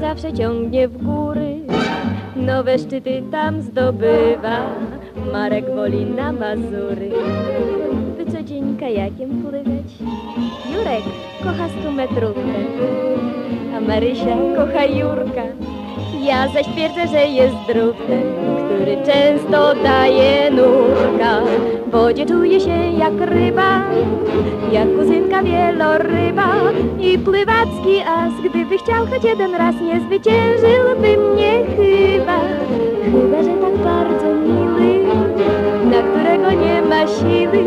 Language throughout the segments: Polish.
zawsze ciągnie w góry. Nowe szczyty tam zdobywa, Marek woli na Mazury. By co dzień kajakiem pływać, Jurek kocha stu metrówkę, a Marysia kocha Jurka. Ja zaś twierdzę, że jest ten, który często daje nurka. Wodzie czuje się jak ryba, jak kuzynka wieloryba i pływacki as, gdyby chciał choć jeden raz, nie zwyciężyłby mnie chyba. Chyba, że tak bardzo miły, na którego nie ma siły.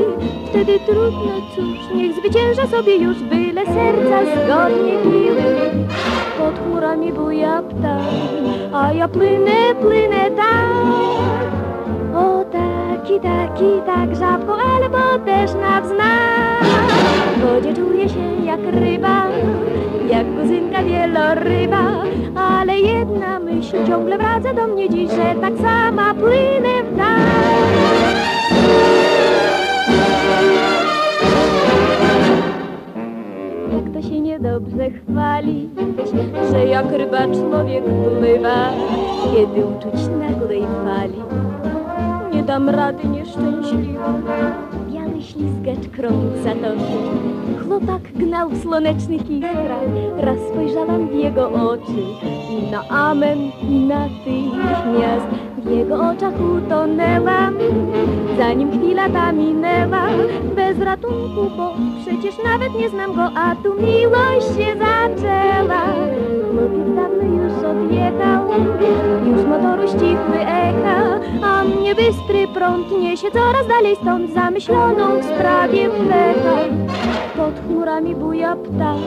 Wtedy trudno, cóż, niech zwycięża sobie już, byle serca zgodnie biły. Pod chmurami buja ptak, a ja płynę, płynę taki, taki, tak żabką, ale bo też na wznak. W wodzie czuję się jak ryba, jak kuzynka wieloryba, ale jedna myśl ciągle wraca do mnie dziś, że tak sama płynę w dal. Jak to się niedobrze chwali, że jak ryba człowiek pływa, kiedy uczuć nagłej fali. Nie dam rady nieszczęśliwa. Biały ślizgacz krąg zatoczy. Chłopak gnał w słonecznych iskrach. Raz spojrzałam w jego oczy i na amen i natychmiast w jego oczach utonęłam. Zanim chwila ta minęła, bez ratunku, bo przecież nawet nie znam go, a tu miłość się zaczęła. Bystry prąd niesie coraz dalej stąd zamyśloną w sprawie pecha. Pod chmurami buja ptak,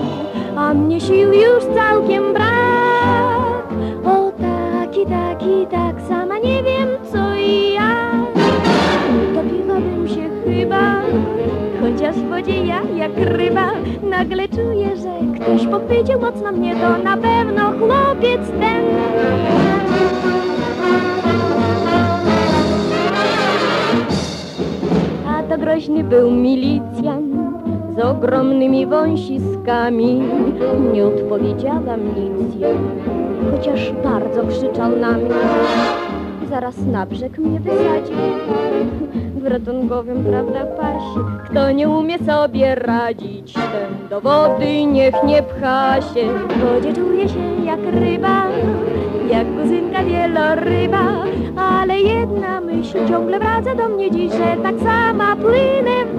a mnie sił już całkiem brak. O taki, taki, tak sama nie wiem co i jak. Utopiłabym się chyba, chociaż w wodzie ja jak ryba. Nagle czuję, że ktoś pochwycił mocno mnie, to na pewno chłopiec ten. Groźny był milicjant z ogromnymi wąsiskami. Nie odpowiedziałam nic jemu, chociaż bardzo krzyczał na mnie. Zaraz na brzeg mnie wysadził w ratunkowym, prawda, pasie. Kto nie umie sobie radzić, ten do wody niech nie pcha się. W wodzie czuje się jak ryba, jak kuzynka wieloryba, ale jedna myśl ciągle wraca do mnie dziś, że tak sama płynę.